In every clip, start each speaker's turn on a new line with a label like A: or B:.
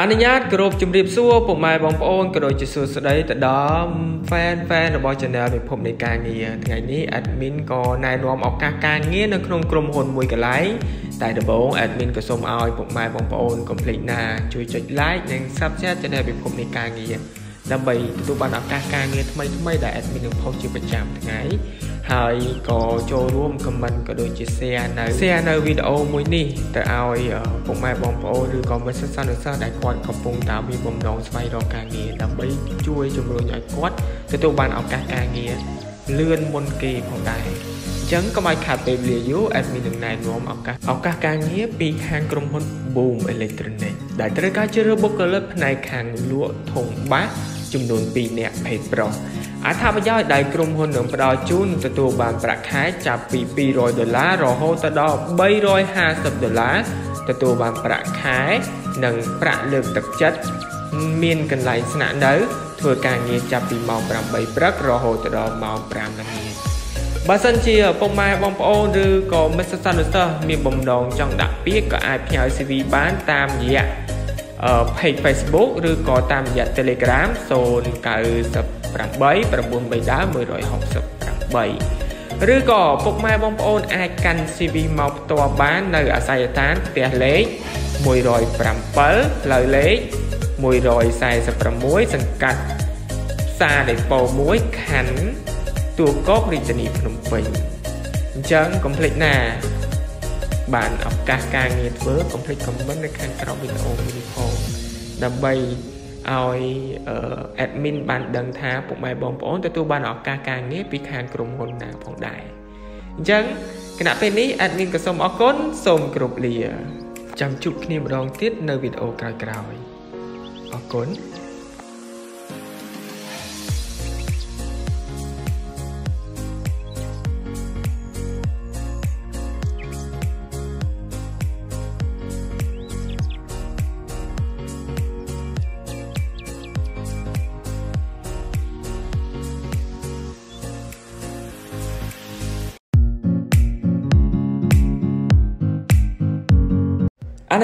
A: អនុញ្ញាតគោរពជំរាបសួរពុកម៉ែបងប្អូនក៏ដូចជាសួស្តីទៅដល់ fan fan របស់ Channel ពិភពនៃការងារថ្ងៃនេះ admin ក៏ណែនាំឱកាសការងារនៅក្នុងក្រុមហ៊ុនមួយកន្លែងតែដំបូង admin ក៏សូមឲ្យពុកម៉ែបងប្អូនកុំភ្លេចណាជួយចុច like និង subscribe Channel ពិភពនៃការងារដើម្បីទទួលបានឱកាសការងារថ្មីថ្មីដែល admin នឹងផុសជាប្រចាំថ្ងៃ ហើយក៏ចូលរួម comment ក៏ដូចជា share នៅ share នៅវីដេអូមួយនេះទៅឲ្យពុកម៉ែបងប្អូនឬក៏មិត្តសិស្សនិស្សិតដែលគាត់កំពុងតាមមានបំណងស្វែងរកការងារដើម្បីជួយជំរុញឲ្យគាត់ទទួលបានឱកាសការងារលឿនមុនគេផងដែរអញ្ចឹងកុំឲ្យខាតពេលវេលាយូរ admin នឹងណែនាំឱកាសឱកាសការងារពីខាងក្រុមហ៊ុន Boom Electronic ដែលត្រូវការជ្រើសរើសបុគ្គលិកផ្នែកខាងលក់ធុងបាសចំនួន2នាក់ភេទប្រុស អត្ថប្រយោជន៍ដែលក្រុមហ៊ុននឹងផ្ដល់ជូនទទួលបានប្រាក់ខែចាប់ពី200ដុល្លាររហូតដល់350ដុល្លារទទួលបានប្រាក់ខែ និងប្រាក់លើកទឹកចិត្តមានកន្លែងស្នាក់នៅធ្វើការងារចាប់ពីម៉ោង8ព្រឹករហូតដល់ម៉ោង5ល្ងាចបើសិនជាពុកម៉ែបងប្អូនឬក៏មិត្តសិស្សនិស្សិតមានបំណងចង់ដាក់ពាក្យក៏អាចផ្ញើ CV បានតាមរយៈ page Facebook ឬក៏តាមរយៈ Telegram 090 9 3ដើម168ឬក៏ពុកម៉ែបងប្អូនអាចកាន់ CV មកផ្ទាល់បាននៅអាស័យដ្ឋានផ្ទះលេខ107ផ្លូវលេខ146សង្កាត់ផ្សារដេប៉ូ1ខណ្ឌទួលគោករាជធានីភ្នំពេញអញ្ចឹងកុំភ្លេចណា បានឱកាសការងារធ្វើកុំភ្លេចខមមិននៅខាងក្រោមវីដេអូនេះផង ដើម្បីឲ្យ admin បានដឹងថាពុកម៉ែបងប្អូនទទួលបានឱកាសការងារពីខាងក្រុមហ៊ុនណាផងដែរអញ្ចឹងគណៈពេលនេះ admin ក៏សូមអរគុណសូមគោរពលា ចាំជួបគ្នាម្ដងទៀតនៅវីដេអូក្រោយៗអរគុណ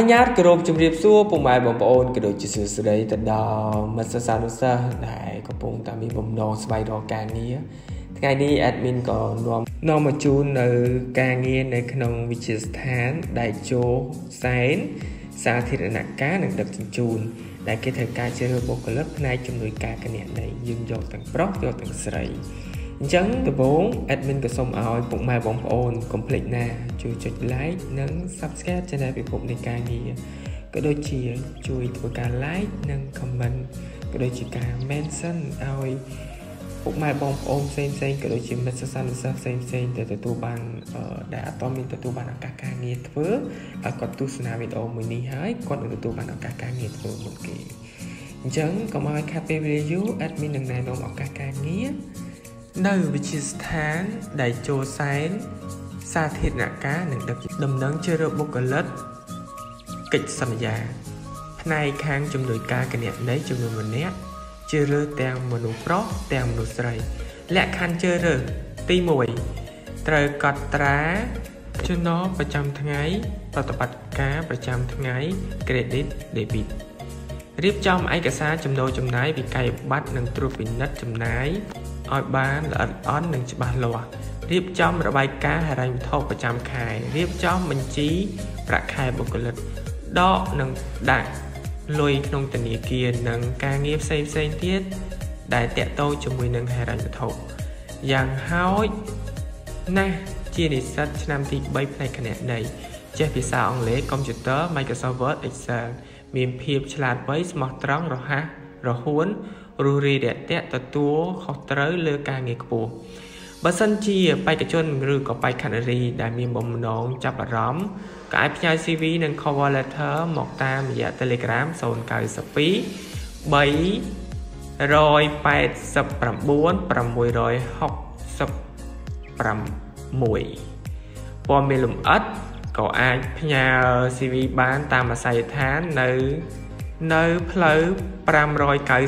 A: នុញ្ញាតគោរពជំរាបសួរពុកម៉ែបងប្អូនក៏ដូចជាសួស្តីទៅដល់មិត្តសិស្សានុសិស្សដែលកំពុងតែមានបំណងស្វែងរកការងារថ្ងៃនេះ admin ក៏នាំនាំមកជូននៅការងារនៅក្នុងវិទ្យាស្ថានដែលជោសែនសាធារណការនិងដឹកជញ្ជូន ដែលគេត្រូវការជ្រើសរើសបុគ្គលិកផ្នែកជំនួយការគណនេយ្យយើងយកទាំងប្រុសយកទាំងស្រី អញ្ចឹងដំបូង admin ក៏សូមឲ្យពុកម៉ែបងប្អូនកុំភ្លេចណាជួយចុច like និង subscribe channel ពិភពនៃការងារក៏ដូចជាជួយធ្វើការ like និង comment ក៏ដូចជាការ mention ឲ្យពុកម៉ែបងប្អូនផ្សេងផ្សេងក៏ដូចជាមិត្តសិស្សនិស្សិតផ្សេងផ្សេងទៅទទួលបានដែលអត់មានទទួលបានឱកាសការងារធ្វើហើយគាត់ទស្សនាវីដេអូមួយនេះហើយគាត់នឹងទទួលបានឱកាសការងារធ្វើមុនគេអញ្ចឹងកុំឲ្យខាត់ពេលវេលាយូរ admin នឹងណែនាំឱកាសការងារ នៅវិទ្យាស្ថានដែលចូលសែនសាធារណការនិងដឹកដំណឹងជ្រើសរើសបុគ្គលិកកិច្ចសន្យា ផ្នែកខាងជំនួយការគណនេយ្យចំនួនម្នាក់ជ្រើសរើសទាំងមនុស្សប្រុសទាំងមនុស្សស្រី លក្ខខណ្ឌជ្រើសរើសទី1ត្រូវកត់ត្រាចំណងប្រចាំថ្ងៃប្រតិបត្តិការប្រចាំថ្ងៃ credit debit រៀបចំឯកសារចំណូលចំណាយវិក័យប័ត្រនិងត្រួតពិនិត្យចំណាយ ឲ្យបានល្អិតល្អន់និងច្បាស់លាស់រៀបចំរបាយការណ៍ហិរញ្ញវត្ថុប្រចាំខែរៀបចំបញ្ជីប្រាក់ខែបុគ្គលិកដកនិងដាក់លុយក្នុងធនាគារនិងការងារផ្សេងផ្សេងទៀតដែលតាក់ទងជាមួយនឹងហិរញ្ញវត្ថុយ៉ាងហោចណាស់ជានិស្សិតឆ្នាំទី3ផ្នែកគណនេយ្យចេះភាសាអង់គ្លេស Computer Microsoft Word Excel មានភាពឆ្លាតវៃស្មោះត្រង់រហ័សរហួន រួសរាយរាក់ទាក់ទទួលខុសត្រូវលើការងារខ្ពស់បើសិនជាបេក្ខជនឬក៏បេក្ខនារីដែលមានបំណងចាប់អារម្មណ៍ក៏អាចផ្ញើ CV និង cover letter មកតាមរយៈ Telegram 092 389 666ព័ត៌មានលម្អិតក៏អាចផ្ញើ CV បានតាមអាស័យដ្ឋាននៅ នៅផ្លូវ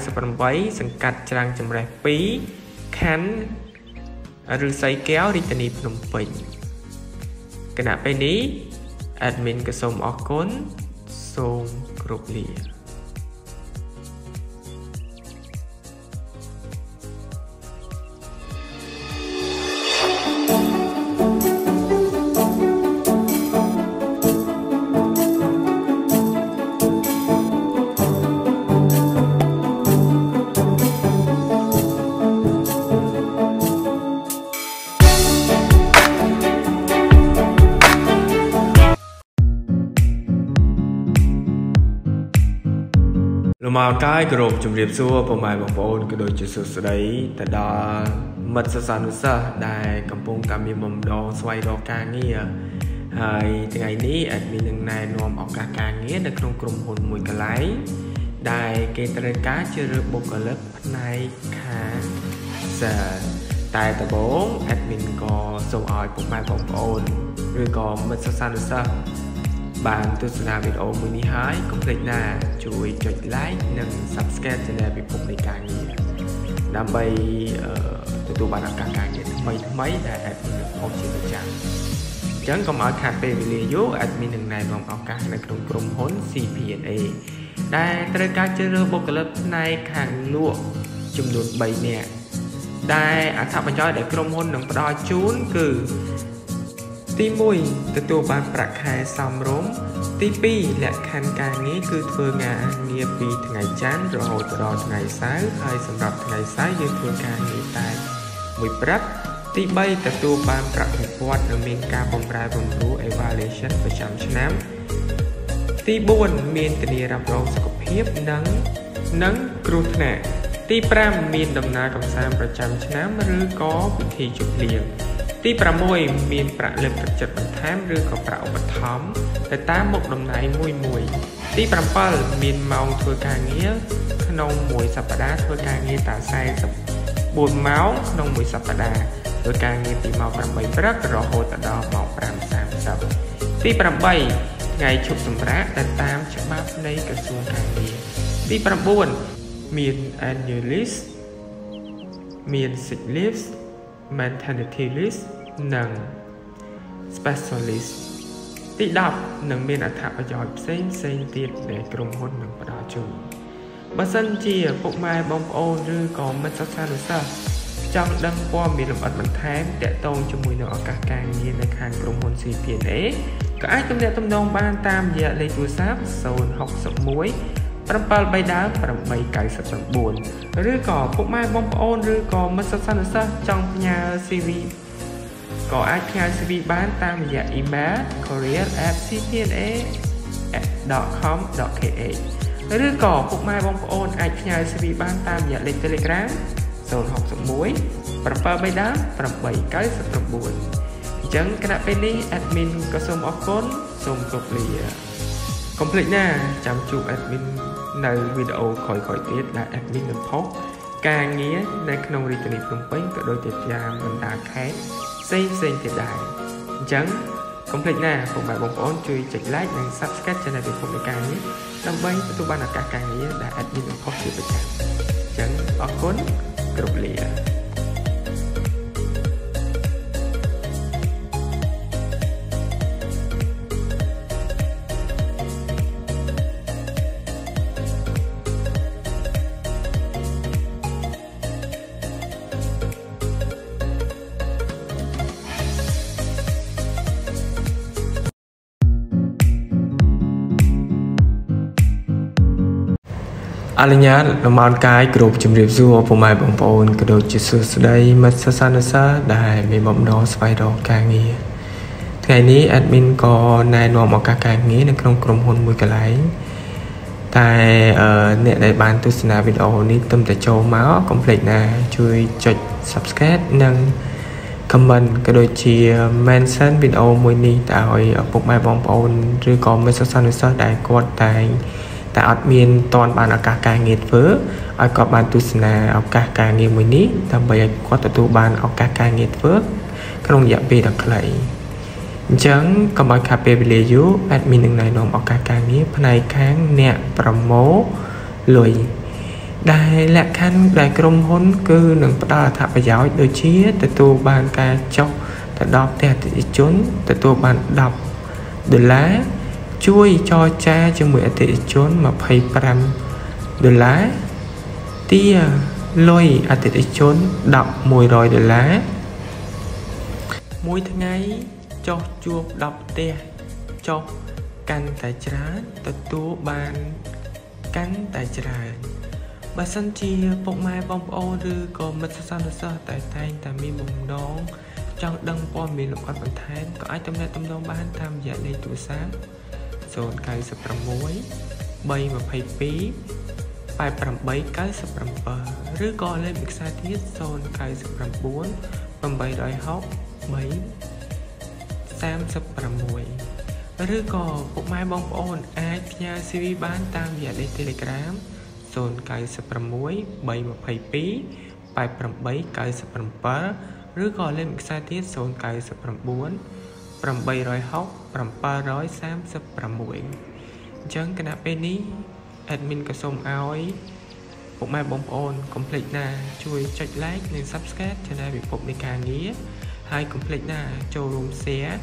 A: 598សង្កាត់ច្រាំងចម្រេះ2ខណ្ឌឫស្សីកែវរាជធានីភ្នំពេញគណៈពេលនេះ admin ក៏សូមអរគុណសូមគោរពលា លំអរកាយគោរពជំរាបសួរពុកម៉ែបងប្អូនក៏ដូចជាសួស្តីទៅដល់មិត្តសិស្សានុសិស្សដែលកំពុងតែមានបំណងស្វែងរកការងារហើយថ្ងៃនេះ admin នឹងណែនាំឱកាសការងារនៅក្នុងក្រុមហ៊ុនមួយកន្លែងដែលគេត្រូវការជ្រើសរើសបុគ្គលិកផ្នែកខាងសាតែដំបូង admin ក៏សូមឲ្យពុកម៉ែបងប្អូនឬក៏មិត្តសិស្សានុសិស្ស បានទស្សនាវីដេអូមួយនេះហើយកុំភ្លេចណាជួយចុច like និង subscribe Channel ពិភពនៃការងារដើម្បីទទួលបានឱកាសការងារថ្មីថ្មីដែល admin នឹងផុសជាប្រចាំអញ្ចឹងកុំឲ្យខាតពេលវេលាយូរ admin នឹងណែនាំឱកាសនៅក្នុងក្រុមហ៊ុន CPNA ដែលត្រូវការជ្រើសរើសបុគ្គលិកផ្នែកខាងលក់ចំនួន3នាក់ដែលអត្ថប្រយោជន៍ដែលក្រុមហ៊ុននឹងផ្ដល់ជូនគឺ ទី1ទទួលបានប្រាក់ខែសមរម្យទី2លក្ខខណ្ឌការងារគឺធ្វើការងារពីថ្ងៃច័ន្ទរហូតដល់ថ្ងៃសៅរ៍ហើយសម្រាប់ថ្ងៃសៅរ៍យើងធ្វើការងារតែមួយព្រឹកទី3ទទួលបានប្រាក់បៀវត្សនិងមានការបម្រែបម្រួល evaluation ប្រចាំឆ្នាំទី4មានធានារ៉ាប់រងសុខភាពនិងនិងគ្រោះថ្នាក់ ទី5មានដំណើរកម្សាន្តប្រចាំឆ្នាំឬក៏ពិធីជប់លៀងទី6មានប្រាក់លើកទឹកចិត្តបន្ថែមឬក៏ប្រាក់ឧបត្ថម្ភទៅតាមមុខតំណែងមួយមួយទី7មានម៉ោងធ្វើការងារក្នុងមួយសប្តាហ៍ធ្វើការងារតែ44ម៉ោងក្នុងមួយសប្តាហ៍ធ្វើការងារពីម៉ោង8ព្រឹករហូតដល់ម៉ោង5:30ទី8ថ្ងៃឈប់សម្រាកទៅតាមច្បាប់នៃក្រសួងការងារទី9 មាន annual leave មាន sick leave maternity leave និង specialist ទី10នឹងមានអត្ថប្រយោជន៍ផ្សេងផ្សេងទៀតដែលក្រុមហ៊ុននឹងផ្ដល់ជូនបើសិនជាពុកម៉ែបងប្អូនឬក៏មិត្តសិស្សានុសិស្សចង់ដឹងព័ត៌មានលម្អិតបន្ថែមទាក់ទងជាមួយនឹងឱកាសការងារនៅខាងក្រុមហ៊ុន CPNA ក៏អាចទំនាក់ទំនងបានតាមរយៈលេខទូរស័ព្ទ061 730 899ឬក៏ពុកម៉ែបងប្អូនឬក៏មិត្តសិស្សនិស្សិតចង់ផ្ញើ CV ក៏អាចផ្ញើ CV បានតាមរយៈ email career@cpna.com.kh ឬក៏ពុកម៉ែបងប្អូនអាចផ្ញើ CV បានតាមរយៈលេខ Telegram 061 730 899អញ្ចឹងគណៈពេលនេះ admin ក៏សូមអរគុណសូមគោរពលាកុំភ្លេចណាចាំជួប admin នៅវីដេអូក្រោយៗទៀតដែល admin នឹងផុសការងារនៅក្នុងរាជធានីភ្នំពេញក៏ដូចជាតាមបណ្ដាខេត្តផ្សេងផ្សេងទៀតដែរអញ្ចឹងកុំភ្លេចណាពុកម៉ែបងប្អូនជួយចុច like និង subscribe channel ពិភពនៃការងារដើម្បីទទួលបានឱកាសការងារដែល admin នឹងផុសជាប្រចាំអញ្ចឹងអរគុណគ្រប់លា អនុញ្ញាតលំអរកាយគ្រប់ជំរាបសួរពុកម៉ែបងប្អូនក៏ដូចជាសួស្តីមិត្តសិស្សានុសិស្សដែលមានបំណងស្វែងរកការងារថ្ងៃនេះ admin ក៏ណែនាំឱកាសការងារនៅក្នុងក្រុមហ៊ុនមួយកន្លែងតែអ្នកដែលបានទស្សនាវីដេអូនេះទំតែចូលមកកុំភ្លេចណាជួយចុច subscribe និង comment ក៏ដូចជា mention វីដេអូមួយនេះទៅឲ្យឪពុកម៉ែបងប្អូនឬក៏មិត្តសិស្សានុសិស្សដែលគាត់តែង តែអត់មានតនបានឱកាសការងារធ្វើឲ្យគាត់បានទស្សនាឱកាសការងារមួយនេះដើម្បីឲ្យគាត់ទទួលបានឱកាសការងារធ្វើក្នុងរយៈពេលដ៏ខ្លីអញ្ចឹងកុំឲ្យខាតពេលវេលាយូរ admin នឹងណែនាំឱកាសការងារផ្នែកខាងអ្នកប្រម៉ូលុយដែលលក្ខខណ្ឌដែលក្រុមហ៊ុន គឺនឹងផ្ដល់អត្ថប្រយោជន៍ដូចជាទទួលបានការចុះទៅដល់ផ្ទះអតិថិជនទទួលបាន10ដុល្លារ ជួយចរចាជាមួយអតិថិជន25ដុល្លារទាលុយអតិថិជន1100ដុល្លារមួយថ្ងៃចុះជួប10ផ្ទះចុះកាន់តែច្រើនទទួលបានកាន់តែច្រើនបើសិនជាពុកម៉ែបងប្អូនឬក៏មិត្តសាសនិកសិស្សតែតែងតែមានបំណងចង់ដឹងព័ត៌មានលម្អិតបន្ថែមក៏អាចទំនាក់ទំនងបានតាមរយៈលេខទូរស័ព្ទ 096 322 999 8897ឬក៏លេខមួយខ្សែទៀត099 860 336ឬក៏ពុកម៉ែបងប្អូនអាចផ្ញើ CV បានតាមរយៈលេខ Telegram 096 322 8897ឬក៏លេខមួយខ្សែទៀត099 860 736អញ្ចឹងគណៈពេលនេះ admin ក៏សូមឲ្យពុកម៉ែបងប្អូនកុំភ្លេចណាជួយចុច like និង subscribe Channel ពិភពនៃការងារហើយកុំភ្លេចណាចូលរួម share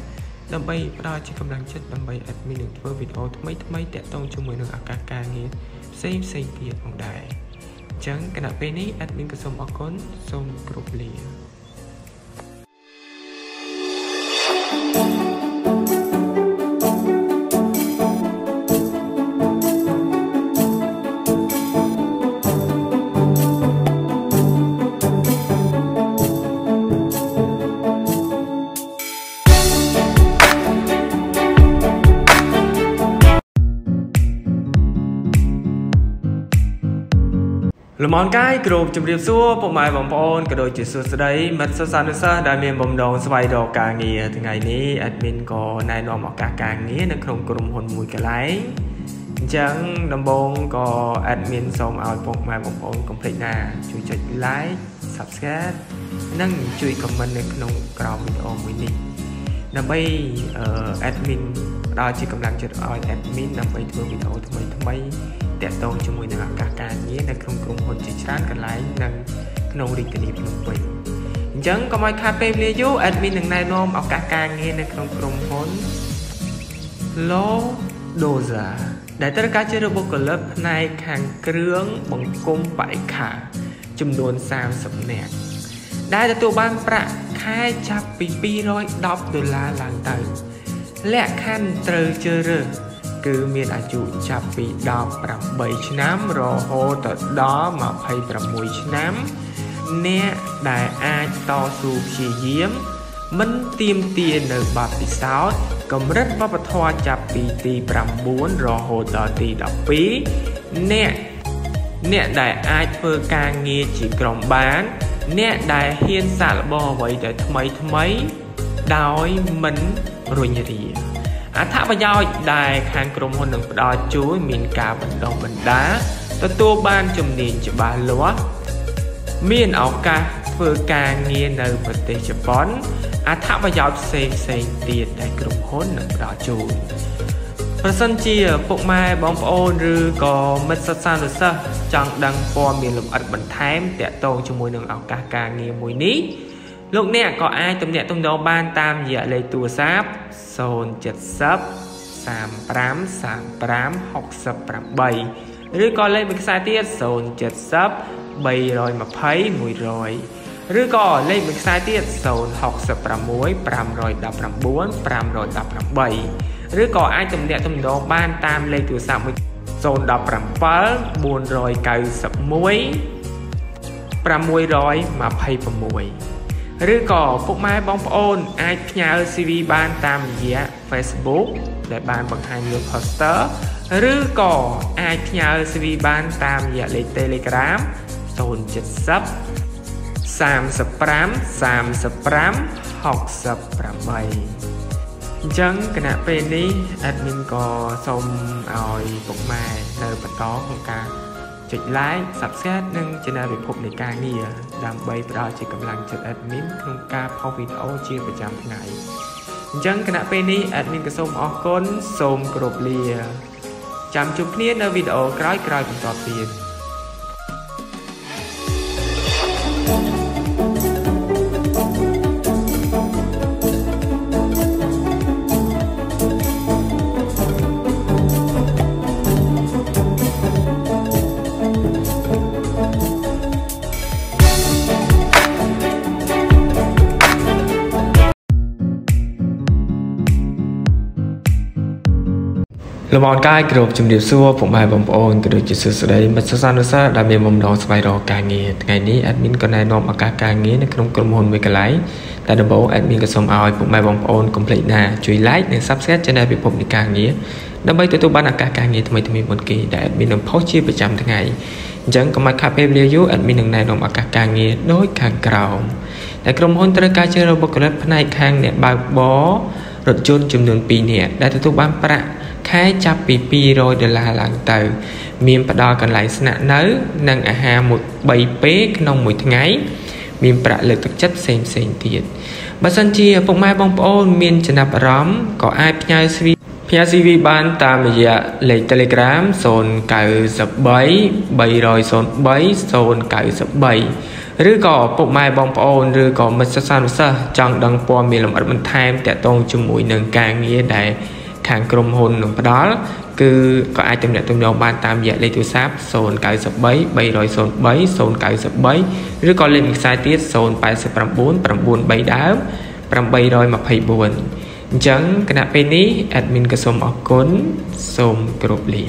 A: ដើម្បីផ្ដល់ជាកម្លាំងចិត្តដើម្បី admin នឹងធ្វើវីដេអូថ្មីថ្មីតាក់ទងជាមួយនឹងឱកាសការងារផ្សេងផ្សេងទៀតផងដែរអញ្ចឹងគណៈពេលនេះ admin ក៏សូមអរគុណសូមគោរពលា លំអរកាយគ្រប់ជំរាបសួរពុកម៉ែបងប្អូនក៏ដូចជាសួស្តីមិត្តសិស្សានុសិស្សដែលមានបំណងស្វែងរកការងារថ្ងៃនេះ admin ក៏ណែនាំឱកាសការងារនៅក្នុងក្រុមហ៊ុនមួយកន្លែងអញ្ចឹងដំបូងក៏ admin សូមឲ្យពុកម៉ែបងប្អូនកុំភ្លេចណាជួយចុច like subscribe និងជួយ comment នៅក្នុងក្រោមវីដេអូមួយនេះដើម្បី admin ផ្ដល់ជាកម្លាំងចិត្តឲ្យ admin ដើម្បីធ្វើវីដេអូថ្មីថ្មី តាក់ទងជាមួយនឹងឱកាសការងារនៅក្នុងក្រុមហ៊ុនជាច្រើនកន្លែងនិងក្នុងរាជធានីភ្នំពេញអញ្ចឹងកុំឲ្យខាតពេលវេលាយូរ admin នឹងណែនាំឱកាសការងារនៅក្នុងក្រុមហ៊ុន Lodoza ដែលត្រូវការជារបុគ្គលិកផ្នែកខាងគ្រឿងបង្គុំបរិក្ខារចំនួន30នាក់ដែលទទួលបានប្រាក់ខែចាប់ពី210ដុល្លារឡើងទៅលក្ខខណ្ឌត្រូវជ្រើសរើស គឺមានអាយុចាប់ពី18ឆ្នាំរហូតទៅដល់26ឆ្នាំ អ្នកដែលអាចតស៊ូព្យាយាម មិនទៀមទានៅបទពិសោធន៍កម្រិតវប្បធម៌ចាប់ពីទី9រហូតដល់ទី12អ្នកអ្នកដែលអាចធ្វើការងារជាក្រុមបាន អ្នកដែលហ៊ានសាកល្បងអ្វីដែលថ្មីថ្មី ដោយមិនរុញរា អត្ថប្រយោជន៍ដែលខាងក្រុមហ៊ុននឹងផ្ដល់ជូនមានការបណ្ដុះបណ្ដាលទទួលបានជំនាញច្បាស់លាស់មានឱកាសធ្វើការងារនៅប្រទេសជប៉ុនអត្ថប្រយោជន៍ផ្សេងផ្សេងទៀតដែលក្រុមហ៊ុននឹងផ្ដល់ជូនប្រសិនជាពុកម៉ែបងប្អូនឬក៏មិត្តសិស្សានុសិស្សចង់ដឹងព័ត៌មានលម្អិតបន្ថែមតាក់ទងជាមួយនឹងឱកាសការងារមួយនេះ លោកអ្នកក៏អាចទំនាក់ទំនងបានតាមរយៈលេខទូរស័ព្ទ070 35 35 68ឬក៏លេខមួយខ្សែទៀត070 320 100ឬក៏លេខមួយខ្សែទៀត066 519 518ឬក៏អាចទំនាក់ទំនងបានតាមលេខទូរស័ព្ទមួយ017 491 626 ឬក៏ពុកម៉ែបងប្អូនអាចផ្ញើ CV បានតាមរយៈ Facebook ដែលបានបង្ហាញលើ poster ឬក៏អាចផ្ញើ CV បានតាមរយៈលេខ Telegram 070 35 35 68អញ្ចឹងគណៈពេលនេះ admin ក៏សូមឲ្យពុកម៉ែនៅបន្តក្នុងការ ចុច like subscribe និង channel ពិភពនៃការងារដើម្បីផ្ដល់ជាកម្លាំងចិត្ត admin ក្នុងការផុសវីដេអូជាប្រចាំថ្ងៃអញ្ចឹងគណៈពេលនេះ admin ក៏សូមអរគុណសូមគោរពលា ចាំជួបគ្នានៅវីដេអូក្រោយៗបន្តទៀត លំអរកាយគ្រប់ជំរាបសួរពុកម៉ែបងប្អូនក៏ដូចជាសួស្តីមិត្តសិស្សានុសិស្សដែលមានបំណងស្វែងរកការងារថ្ងៃនេះ admin ក៏ណែនាំឱកាសការងារនៅក្នុងក្រុមហ៊ុនមួយកន្លែងតែដំបូង admin ក៏សូមឲ្យពុកម៉ែបងប្អូនកុំភ្លេចណាជួយ like និង subscribe channel ពិភពនៃការងារដើម្បីទទួលបានឱកាសការងារថ្មីៗមុនគេដែល admin នឹង post ជាប្រចាំថ្ងៃអញ្ចឹងកុំឲ្យខាតពេលវេលាយូរ admin នឹងណែនាំឱកាសការងារដូចខាងក្រោមដែលក្រុមហ៊ុនត្រូវការជ្រើសរើសបុគ្គលិកផ្នែកខាងអ្នកបើកបររថយន្តចំនួន2នាក់ដែលទទួលបានប្រាក់ ខែចាប់ពី200ដុល្លារឡើងទៅ មានផ្ដល់កន្លែងស្នាក់នៅ និងអាហារមួយ3ពេលក្នុងមួយថ្ងៃមានប្រាក់លើកទឹកចិត្តផ្សេងផ្សេងទៀតបើសិនជាពុកម៉ែបងប្អូនមានចំណាប់អារម្មណ៍ក៏អាចផ្ញើ CV ផ្ញើ CV បានតាមរយៈលេខ Telegram 093 303 093ឬក៏ពុកម៉ែបងប្អូនឬក៏មិត្តសិស្សានុសិស្សចង់ដឹងព័ត៌មានលម្អិតបន្ថែមតាក់ទងជាមួយនឹងការងារដែល ខាងក្រុមហ៊ុននឹងផ្ដល់គឺក៏អាចទំនាក់ទំនងបានតាមរយៈលេខទូរស័ព្ទ093 303 093ឬក៏លេខមួយខ្សែទៀត089 93ដើម824អញ្ចឹងគណៈពេលនេះ admin ក៏សូមអរគុណសូមគោរពលា